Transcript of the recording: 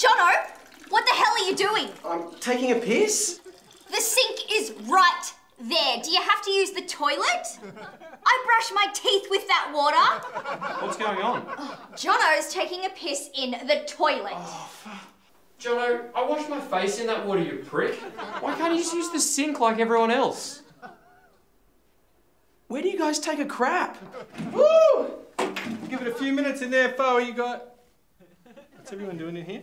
Jono, what the hell are you doing? I'm taking a piss? The sink is right there. Do you have to use the toilet? I brush my teeth with that water. What's going on? Jono's taking a piss in the toilet. Oh, Jono, I washed my face in that water, you prick. Why can't you just use the sink like everyone else? Where do you guys take a crap? Woo! Give it a few minutes in there, Fo. You got. What's everyone doing in here?